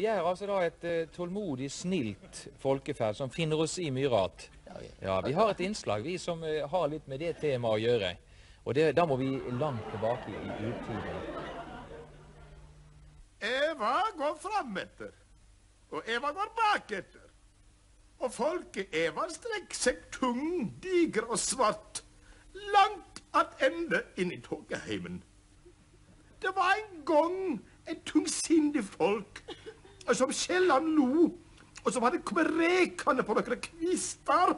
Vi er altså da et uh, tålmodig, snilt folkeferd som finner oss i mye rart. Ja, Vi har et innslag, vi som uh, har litt med det temaet å gjøre. Og det, da må vi langt tilbake i urtiden. Eva går frametter, og Eva går baketter. Og folket Eva strekker seg tung, diger og svart langt attende inn i tåkeheimen. Det var en gang et tungsindig folk som sjelden lo, og som hadde kommet rekende på noen kvister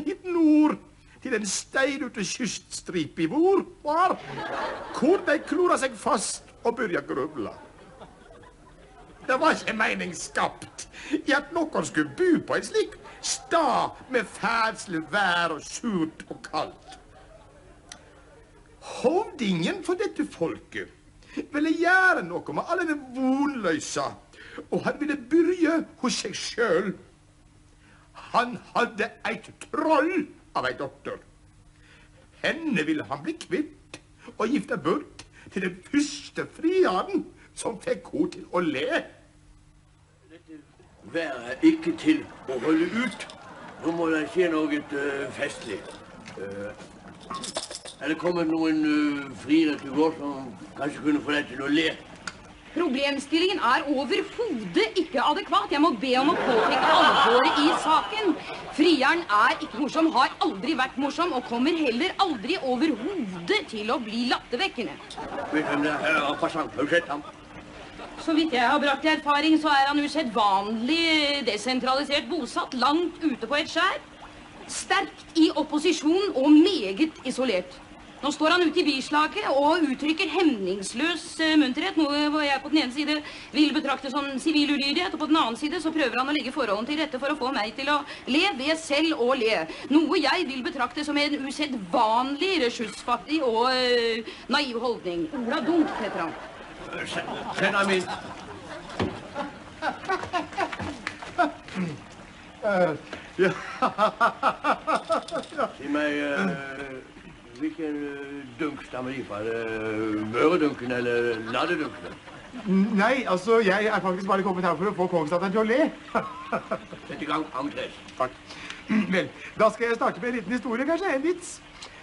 hit nord til den steinute kyststripa vår var, hvor de klora seg fast og begynte å grubla. Det var ikke mening skapt i at noen skulle bo på en slik stad med fædselig vær og surt og kaldt. Hovdingen for dette folket ville gjøre noe med alle de vonløsa, og han ville begynne hos seg sjøl. Han hadde eit troll av ei datter. Henne ville han bli kvitt og gifte bort til den første friaren som fikk henne til å le. Dette været er ikke til å holde ut. Nå må det skje noe uh, festlig. Uh, er det kommet noen uh, friere til vår som kanskje kunne få deg til å le? Problemstillingen er overhodet ikke adekvat. Jeg må be om å påpeke alvoret i saken. Frieren er ikke morsom, har aldri vært morsom, og kommer heller aldri overhodet til å bli lattervekkende. Er? Ham? Så vidt jeg har brakt i erfaring, så er han usedvanlig desentralisert bosatt langt ute på et skjær. Sterkt i opposisjon og meget isolert. Nå står han ute i byslaget og uttrykker hemningsløs uh, munterhet, noe jeg på den ene side vil betrakte som sivil ulydighet, og på den annen side så prøver han å legge forholdene til rette for å få meg til å le ved selv å le. Noe jeg vil betrakte som en usedvanlig ressursfattig og uh, naiv holdning. Ola Dunk heter han. Send ham inn. Uh, ja. Si meg hvilken uh, dunk stammer de fra? Uh, Møredunken eller Ladedunken? Nei, altså, jeg er faktisk bare kommet her for å få kongsdatteren til å le. Sett i gang Agnes. Takk. Vel, da skal jeg starte med en liten historie, kanskje. En vits.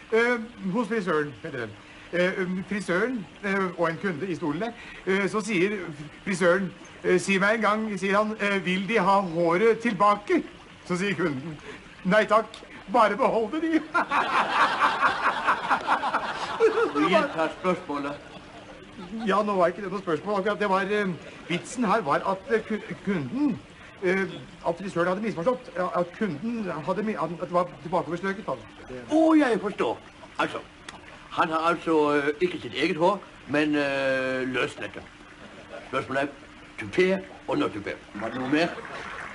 Uh, hos frisøren, heter den. Uh, frisøren uh, og en kunde i stolen der. Så sier frisøren Si meg en gang, sier han, vil De ha håret tilbake? Så sier kunden Nei takk, bare behold det, De. Gjenta spørsmålet. Ja, nå var ikke det noe spørsmål. akkurat. Det var, Vitsen her var at kunden At frisøren hadde misforstått. At kunden hadde At det var tilbakeoverstrøket. Å, oh, jeg forstår. Altså, han har altså ikke sitt eget hår, men uh, dette. Spørsmålet er tupé og nå tupé. Var det noe mer?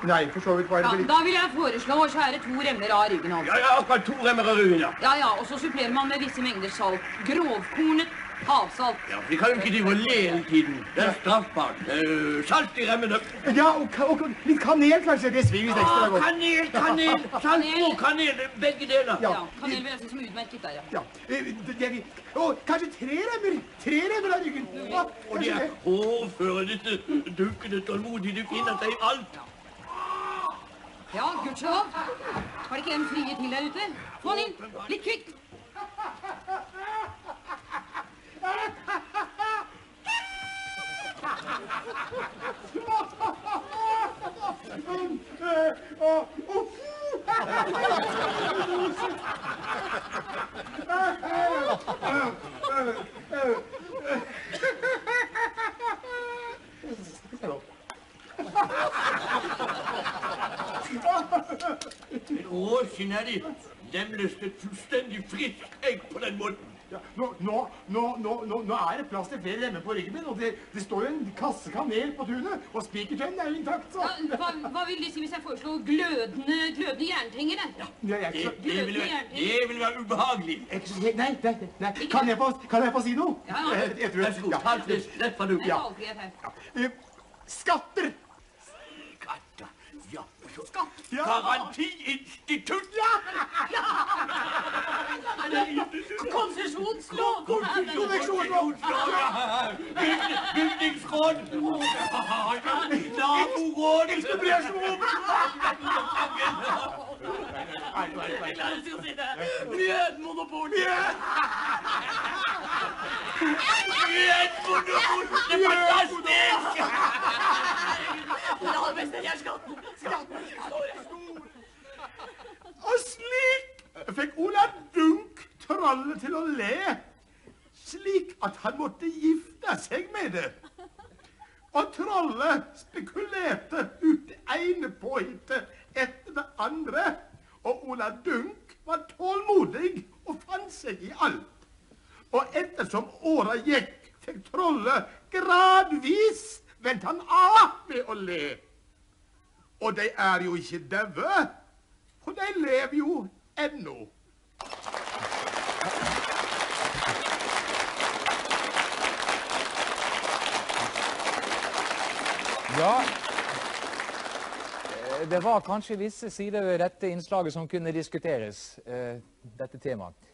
Nei, for så vidt var det Ja, da vil jeg foreslå å skjære to remmer av ryggen hans. Ja, ja, akkurat to remmer av ryggen, ja. Ja, ja, og så supplerer man med visse mengder salt. Grovkornet havsalt. Ja, Vi kan jo ikke drive og le hele tiden. Det er straffbart. Uh, salt i remmene. Ja, og, og litt kanel, kanskje. Det svir visst ekstra Ja, godt. kanel, kanel. Salt og kanel. Begge deler. Ja. Ja, kanel vil jeg si som utmerket der, ja. Ja, eh, det, det, vi- kanskje tre remmer. Tre remmer av ryggen. Ja, Og de er disse dukkene tålmodige. De finner seg i alt. Ja, gudskjelov. Har det ikke en frie til der ute? Få han inn. Litt kvikt. Eh, å, er de. Lemles et fullstendig frisk egg på den måten. Ja, nå, nå, nå, nå, er det plass til flere lemmer på ryggen min, og det, det står jo en kasse kanel på tunet, og spikertønnen er jo intakt, så... Ja, hva, hva vil de si hvis jeg foreslår glødende, glødende jerntengere? Ja, jeg Det, så... det, vil, være, det vil være ubehagelig. jeg så- Nei, nei, nei. Kan jeg få, kan jeg få si noe? Ja, ja. Eh, jeg tror- Vær så god. Ta det rett fra Det valgfrihet her. Eh! Skatter. Ja, Garantiinstitutt! Ja. ja. Konsesjonslov! Konveksjonslov! Bygningsråd. Naboråd! Ekspropriasjon! Jeg Det er fantastisk! Det aller er skatten. Og slik fikk Ola Dunk trollet til å le, slik at han måtte gifte seg med det. Og trollet spekulerte ut det ene påhittet etter det andre, og Ola Dunk var tålmodig og fant seg i alt. Og ettersom åra gikk, fikk trollet gradvis vent han av ved å le. Og de er jo ikke daue, for de lever jo ennå. Ja, eh, det var kanskje visse sider ved dette innslaget som kunne diskuteres, eh, dette temaet.